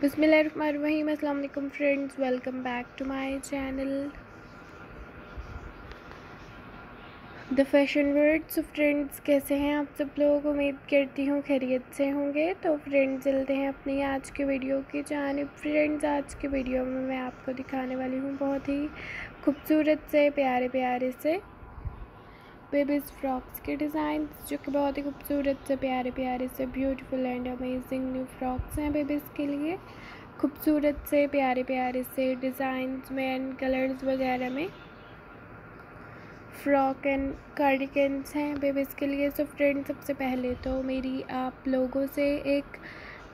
बिसमीम अल्लाम friends, welcome back to my channel. The fashion words. Friends, कैसे हैं आप सब लोग? उम्मीद करती हूँ खैरियत से होंगे। तो फ्रेंड्स, चलते हैं अपनी आज के वीडियो की जानब। फ्रेंड्स, आज के वीडियो में मैं आपको दिखाने वाली हूँ बहुत ही खूबसूरत से प्यारे प्यारे से बेबीज़ फ्रॉक्स के डिज़ाइन जो कि बहुत ही खूबसूरत से प्यारे प्यारे से beautiful and amazing new frocks हैं बेबीज़ के लिए। खूबसूरत से प्यारे प्यारे से डिज़ाइंस में एंड कलर्स वगैरह में। फ्रॉक एंड कार्डिकन्स हैं बेबीज़ के लिए। सो फ्रेंड सबसे पहले तो मेरी आप लोगों से एक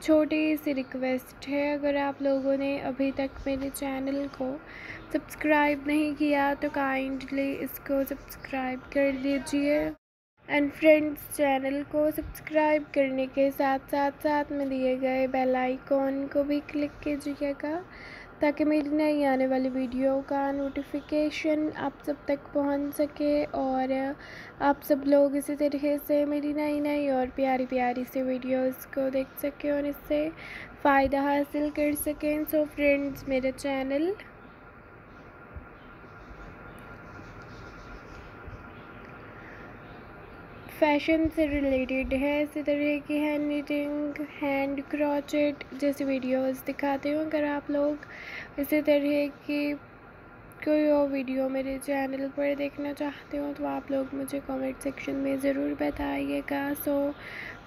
छोटी सी रिक्वेस्ट है, अगर आप लोगों ने अभी तक मेरे चैनल को सब्सक्राइब नहीं किया तो काइंडली इसको सब्सक्राइब कर लीजिए एंड फ्रेंड्स चैनल को सब्सक्राइब करने के साथ साथ साथ में दिए गए बेल आइकॉन को भी क्लिक कीजिएगा। ताकि मेरी नई आने वाली वीडियो का नोटिफिकेशन आप सब तक पहुँच सके और आप सब लोग इसी तरीके से मेरी नई नई और प्यारी प्यारी सी वीडियोस को देख सकें और इससे फ़ायदा हासिल कर सकें। सो फ्रेंड्स मेरा चैनल फ़ैशन से रिलेटेड है, इसी तरह की हैंड नीटिंग हैंड क्रॉचेट जैसी वीडियोस दिखाती हूँ अगर आप लोग। इसी तरह की कोई और वीडियो मेरे चैनल पर देखना चाहते हो तो आप लोग मुझे कमेंट सेक्शन में ज़रूर बताइएगा। सो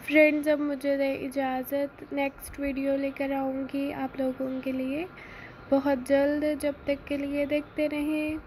फ्रेंड्स अब मुझे दे इजाज़त। नेक्स्ट वीडियो लेकर आऊँगी आप लोगों के लिए। बहुत जल्द जब तक के लिए देखते रहें।